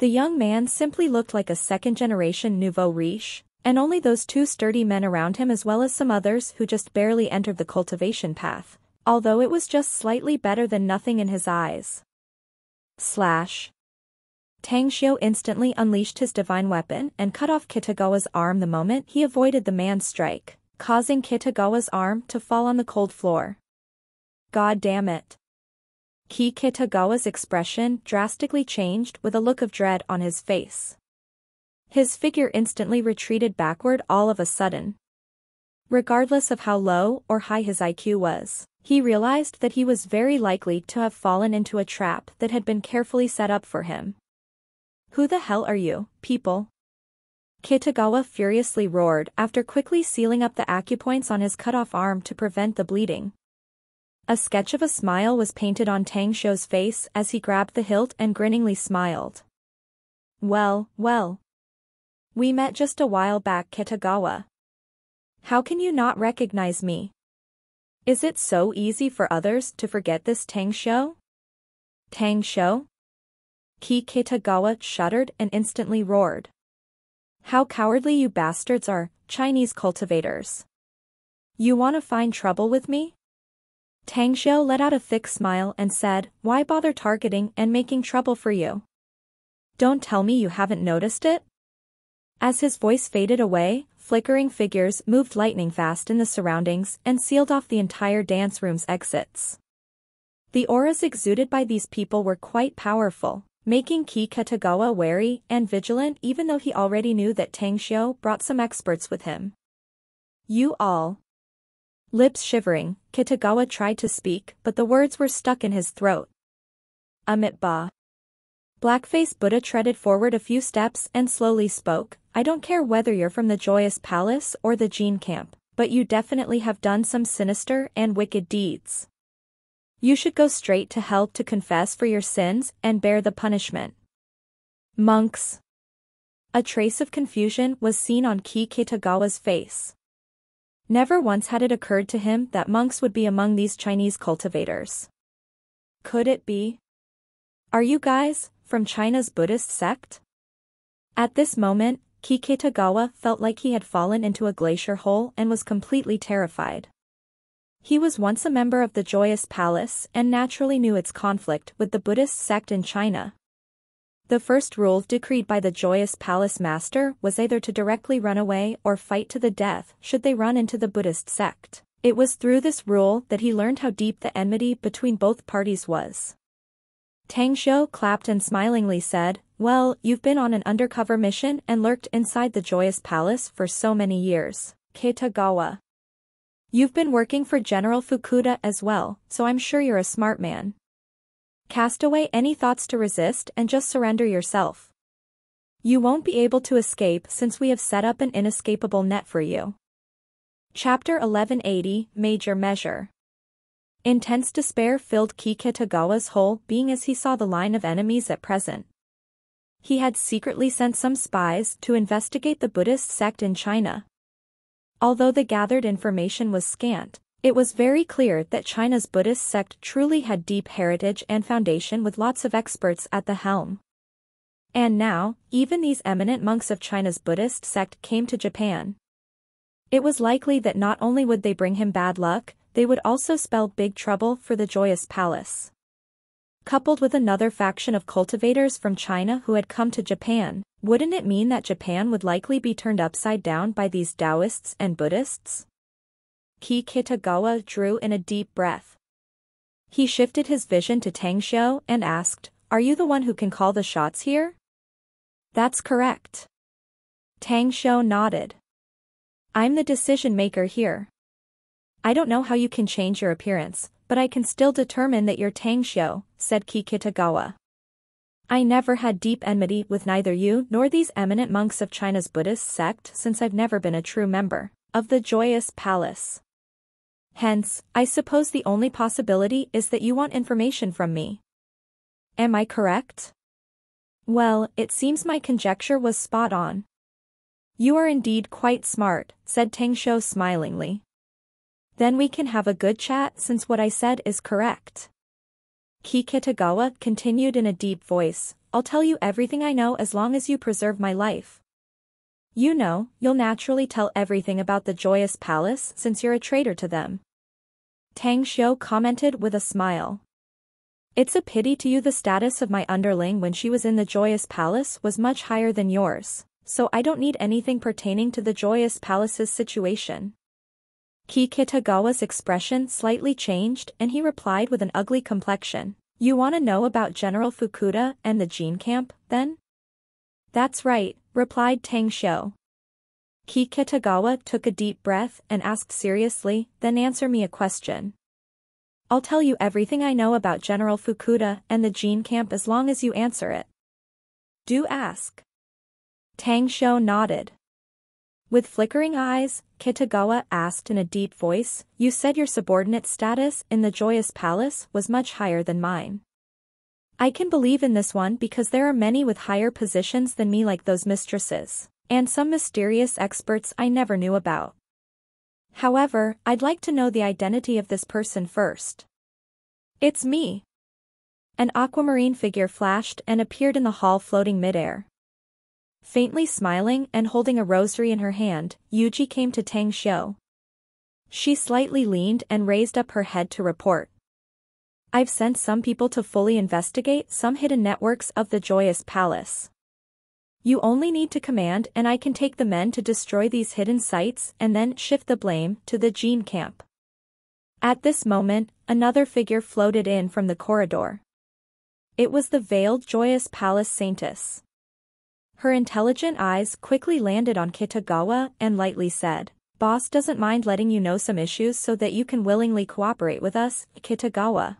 The young man simply looked like a second-generation nouveau riche, and only those two sturdy men around him as well as some others who just barely entered the cultivation path, although it was just slightly better than nothing in his eyes. Slash. Tang Xiu instantly unleashed his divine weapon and cut off Kitagawa's arm the moment he avoided the man's strike, causing Kitagawa's arm to fall on the cold floor. God damn it. Ki Kitagawa's expression drastically changed with a look of dread on his face. His figure instantly retreated backward all of a sudden. Regardless of how low or high his IQ was, he realized that he was very likely to have fallen into a trap that had been carefully set up for him. Who the hell are you, people? Kitagawa furiously roared after quickly sealing up the acupoints on his cut-off arm to prevent the bleeding. A sketch of a smile was painted on Tang Xiu's face as he grabbed the hilt and grinningly smiled. Well, well. We met just a while back Kitagawa. How can you not recognize me? Is it so easy for others to forget this Tang Xiu? Tang Xiu? Ki Kitagawa shuddered and instantly roared. How cowardly you bastards are, Chinese cultivators. You want to find trouble with me? Tang Xiu let out a thick smile and said, why bother targeting and making trouble for you? Don't tell me you haven't noticed it? As his voice faded away, flickering figures moved lightning fast in the surroundings and sealed off the entire dance room's exits. The auras exuded by these people were quite powerful, making Ki Kitagawa wary and vigilant even though he already knew that Tang Xiu brought some experts with him. You all. Lips shivering, Kitagawa tried to speak but the words were stuck in his throat. Amitabha. Blackface Buddha treaded forward a few steps and slowly spoke, I don't care whether you're from the Joyous Palace or the Gene Camp, but you definitely have done some sinister and wicked deeds. You should go straight to hell to confess for your sins and bear the punishment. Monks. A trace of confusion was seen on Ki Kitagawa's face. Never once had it occurred to him that monks would be among these Chinese cultivators. Could it be? Are you guys, from China's Buddhist sect? At this moment, Ki Kitagawa felt like he had fallen into a glacier hole and was completely terrified. He was once a member of the Joyous Palace and naturally knew its conflict with the Buddhist sect in China. The first rule decreed by the Joyous Palace master was either to directly run away or fight to the death should they run into the Buddhist sect. It was through this rule that he learned how deep the enmity between both parties was. Tang Xiu clapped and smilingly said, Well, you've been on an undercover mission and lurked inside the Joyous Palace for so many years. Kitagawa. You've been working for General Fukuda as well, so I'm sure you're a smart man. Cast away any thoughts to resist and just surrender yourself. You won't be able to escape since we have set up an inescapable net for you. Chapter 1180 Major Measure Intense despair filled Ki Kitagawa's whole being as he saw the line of enemies at present. He had secretly sent some spies to investigate the Buddhist sect in China, Although the gathered information was scant, it was very clear that China's Buddhist sect truly had deep heritage and foundation with lots of experts at the helm. And now, even these eminent monks of China's Buddhist sect came to Japan. It was likely that not only would they bring him bad luck, they would also spell big trouble for the joyous palace. Coupled with another faction of cultivators from China who had come to Japan, wouldn't it mean that Japan would likely be turned upside down by these Taoists and Buddhists? Ki Kitagawa drew in a deep breath. He shifted his vision to Tang Xiu and asked, Are you the one who can call the shots here? That's correct. Tang Xiu nodded. I'm the decision maker here. I don't know how you can change your appearance, but I can still determine that you're Tang Xiu, said Ki Kitagawa. I never had deep enmity with neither you nor these eminent monks of China's Buddhist sect since I've never been a true member of the Joyous Palace. Hence, I suppose the only possibility is that you want information from me. Am I correct? Well, it seems my conjecture was spot on. You are indeed quite smart, said Tang Xiu smilingly. Then we can have a good chat since what I said is correct. Ki Kitagawa continued in a deep voice, I'll tell you everything I know as long as you preserve my life. You know, you'll naturally tell everything about the Joyous Palace since you're a traitor to them. Tang Xiu commented with a smile. It's a pity to you the status of my underling when she was in the Joyous Palace was much higher than yours, so I don't need anything pertaining to the Joyous Palace's situation. Ki Kitagawa's expression slightly changed and he replied with an ugly complexion. You want to know about General Fukuda and the Gene camp, then? That's right, replied Tang Xiu. Ki Kitagawa took a deep breath and asked seriously, then answer me a question. I'll tell you everything I know about General Fukuda and the Gene camp as long as you answer it. Do ask. Tang Xiu nodded. With flickering eyes, Kitagawa asked in a deep voice, You said your subordinate status in the Joyous Palace was much higher than mine. I can believe in this one because there are many with higher positions than me like those mistresses, and some mysterious experts I never knew about. However, I'd like to know the identity of this person first. It's me. An aquamarine figure flashed and appeared in the hall floating midair. Faintly smiling and holding a rosary in her hand, Yuji came to Tang Xiu. She slightly leaned and raised up her head to report. I've sent some people to fully investigate some hidden networks of the Joyous Palace. You only need to command and I can take the men to destroy these hidden sites and then shift the blame to the Gene camp. At this moment, another figure floated in from the corridor. It was the veiled joyous palace saintess. Her intelligent eyes quickly landed on Kitagawa and lightly said, Boss doesn't mind letting you know some issues so that you can willingly cooperate with us, Kitagawa.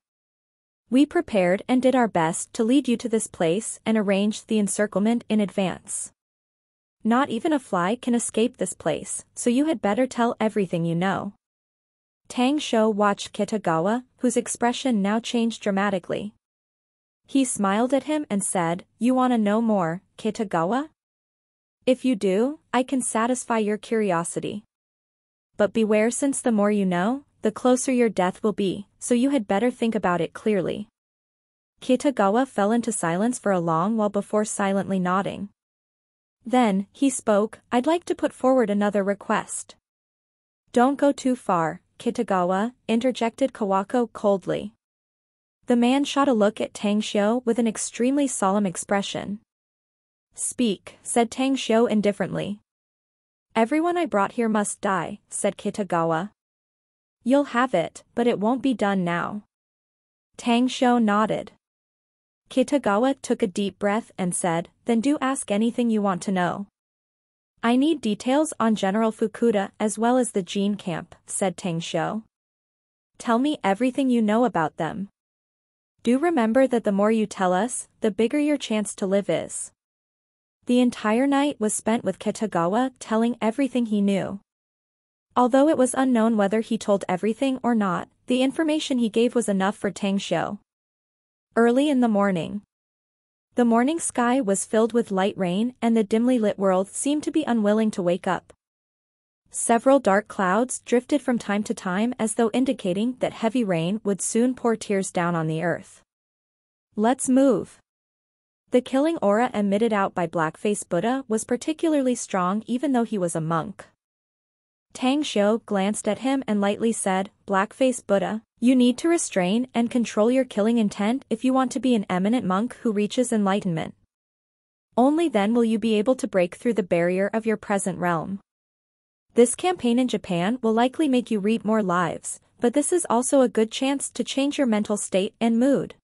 We prepared and did our best to lead you to this place and arranged the encirclement in advance. Not even a fly can escape this place, so you had better tell everything you know. Tang Xiu watched Kitagawa, whose expression now changed dramatically. He smiled at him and said, You wanna know more, Kitagawa? If you do, I can satisfy your curiosity. But beware since the more you know, the closer your death will be, so you had better think about it clearly. Kitagawa fell into silence for a long while before silently nodding. Then, he spoke, I'd like to put forward another request. Don't go too far, Kitagawa, interjected Kawako coldly. The man shot a look at Tang Xiu with an extremely solemn expression. Speak, said Tang Xiu indifferently. Everyone I brought here must die, said Kitagawa. You'll have it, but it won't be done now. Tang Xiu nodded. Kitagawa took a deep breath and said, then do ask anything you want to know. I need details on General Fukuda as well as the Gene camp, said Tang Xiu. Tell me everything you know about them. Do remember that the more you tell us, the bigger your chance to live is. The entire night was spent with Kitagawa telling everything he knew. Although it was unknown whether he told everything or not, the information he gave was enough for Tang Xiu. Early in the morning. The morning sky was filled with light rain and the dimly lit world seemed to be unwilling to wake up. Several dark clouds drifted from time to time as though indicating that heavy rain would soon pour tears down on the earth. Let's move. The killing aura emitted out by Blackface Buddha was particularly strong even though he was a monk. Tang Xiu glanced at him and lightly said, Blackface Buddha, you need to restrain and control your killing intent if you want to be an eminent monk who reaches enlightenment. Only then will you be able to break through the barrier of your present realm. This campaign in Japan will likely make you reap more lives, but this is also a good chance to change your mental state and mood.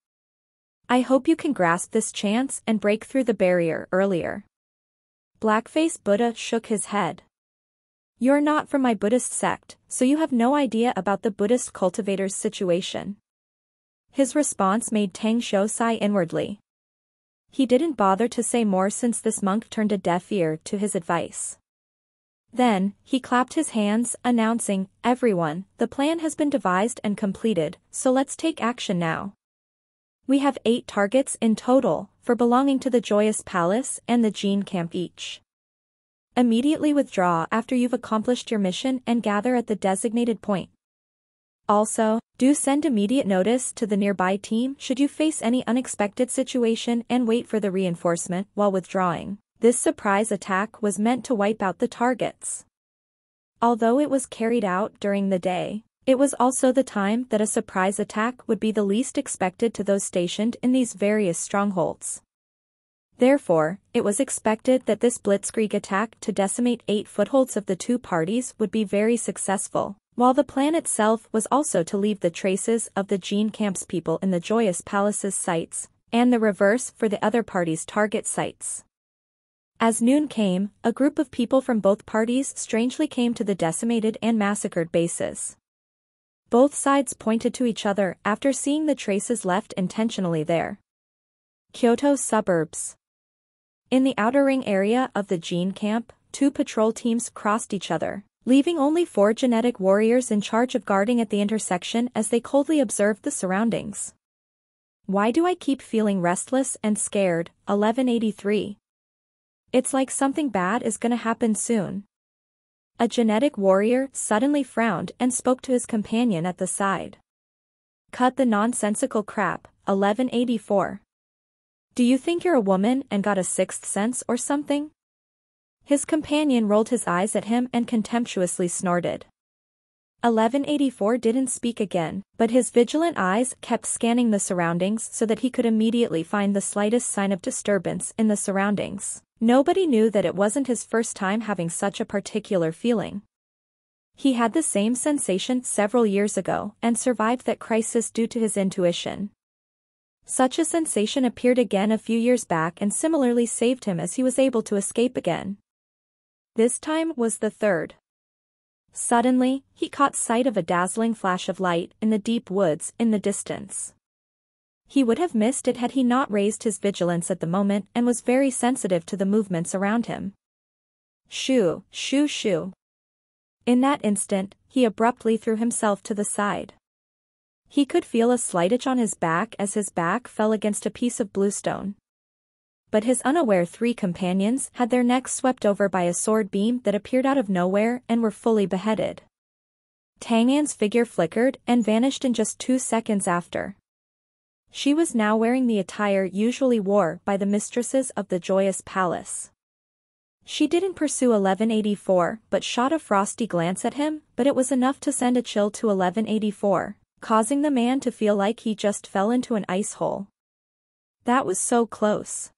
I hope you can grasp this chance and break through the barrier earlier. Blackface Buddha shook his head. You're not from my Buddhist sect, so you have no idea about the Buddhist cultivator's situation. His response made Tang Xiu sigh inwardly. He didn't bother to say more since this monk turned a deaf ear to his advice. Then, he clapped his hands, announcing, Everyone, the plan has been devised and completed, so let's take action now. We have eight targets in total, for belonging to the Joyous Palace and the Gene Camp each. Immediately withdraw after you've accomplished your mission and gather at the designated point. Also, do send immediate notice to the nearby team should you face any unexpected situation and wait for the reinforcement while withdrawing. This surprise attack was meant to wipe out the targets. Although it was carried out during the day, it was also the time that a surprise attack would be the least expected to those stationed in these various strongholds. Therefore, it was expected that this blitzkrieg attack to decimate eight footholds of the two parties would be very successful, while the plan itself was also to leave the traces of the Gene Camp's people in the Joyous Palace's sites, and the reverse for the other party's target sites. As noon came, a group of people from both parties strangely came to the decimated and massacred bases. Both sides pointed to each other after seeing the traces left intentionally there. Kyoto suburbs. In the outer ring area of the Gene camp, two patrol teams crossed each other, leaving only four genetic warriors in charge of guarding at the intersection as they coldly observed the surroundings. Why do I keep feeling restless and scared? 1183. It's like something bad is gonna happen soon. A genetic warrior suddenly frowned and spoke to his companion at the side. Cut the nonsensical crap, 1184. Do you think you're a woman and got a sixth sense or something? His companion rolled his eyes at him and contemptuously snorted. 1184 didn't speak again, but his vigilant eyes kept scanning the surroundings so that he could immediately find the slightest sign of disturbance in the surroundings. Nobody knew that it wasn't his first time having such a particular feeling. He had the same sensation several years ago and survived that crisis due to his intuition. Such a sensation appeared again a few years back and similarly saved him as he was able to escape again. This time was the third. Suddenly, he caught sight of a dazzling flash of light in the deep woods in the distance. He would have missed it had he not raised his vigilance at the moment and was very sensitive to the movements around him. Shoo, shoo shoo. In that instant, he abruptly threw himself to the side. He could feel a slight itch on his back as his back fell against a piece of bluestone but his unaware three companions had their necks swept over by a sword beam that appeared out of nowhere and were fully beheaded. Tangyan's figure flickered and vanished in just two seconds after. She was now wearing the attire usually wore by the mistresses of the Joyous Palace. She didn't pursue 1184 but shot a frosty glance at him, but it was enough to send a chill to 1184, causing the man to feel like he just fell into an ice hole. That was so close.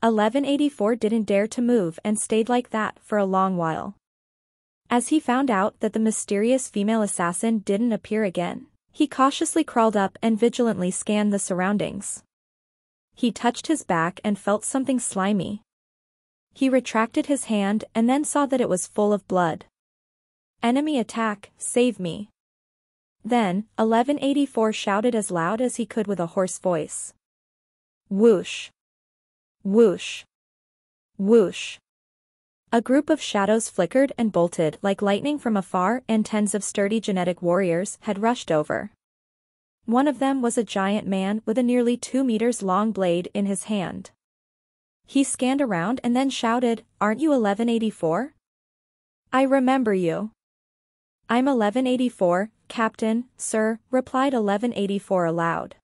1184 didn't dare to move and stayed like that for a long while. As he found out that the mysterious female assassin didn't appear again, he cautiously crawled up and vigilantly scanned the surroundings. He touched his back and felt something slimy. He retracted his hand and then saw that it was full of blood. Enemy attack, save me. Then, 1184 shouted as loud as he could with a hoarse voice. Whoosh. Whoosh. Whoosh. A group of shadows flickered and bolted like lightning from afar and tens of sturdy genetic warriors had rushed over. One of them was a giant man with a nearly two meters long blade in his hand. He scanned around and then shouted, Aren't you 1184? I remember you. I'm 1184, Captain, sir, replied 1184 aloud.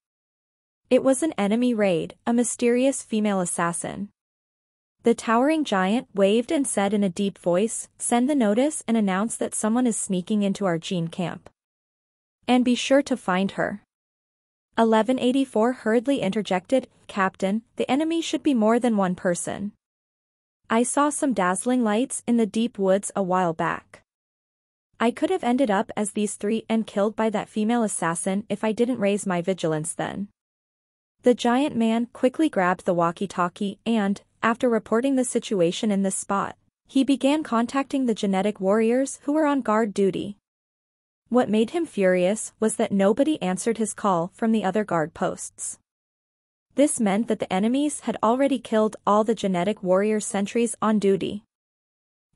It was an enemy raid, a mysterious female assassin. The towering giant waved and said in a deep voice, send the notice and announce that someone is sneaking into our gene camp. And be sure to find her. 1184 hurriedly interjected, Captain, the enemy should be more than one person. I saw some dazzling lights in the deep woods a while back. I could have ended up as these three and killed by that female assassin if I didn't raise my vigilance then. The giant man quickly grabbed the walkie-talkie and, after reporting the situation in this spot, he began contacting the genetic warriors who were on guard duty. What made him furious was that nobody answered his call from the other guard posts. This meant that the enemies had already killed all the genetic warrior sentries on duty.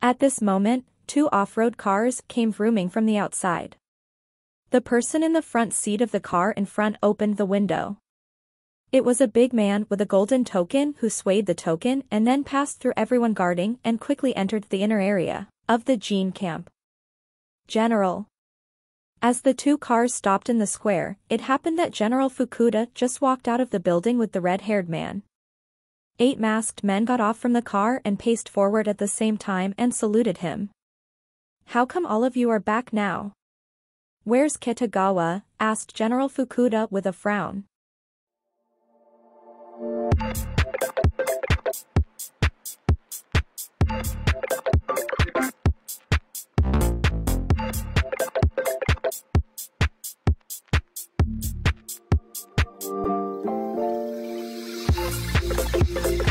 At this moment, two off-road cars came vrooming from the outside. The person in the front seat of the car in front opened the window. It was a big man with a golden token who swayed the token and then passed through everyone guarding and quickly entered the inner area of the Gene camp. General. As the two cars stopped in the square, it happened that General Fukuda just walked out of the building with the red-haired man. Eight masked men got off from the car and paced forward at the same time and saluted him. How come all of you are back now? Where's Kitagawa? asked General Fukuda with a frown. Thank